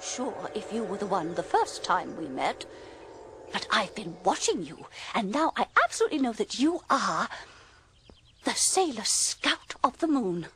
sure if you were the one the first time we met. But I've been watching you, and now I absolutely know that you are the Sailor Scout of the Moon.